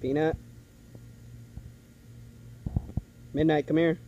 Peanut. Midnight, come here.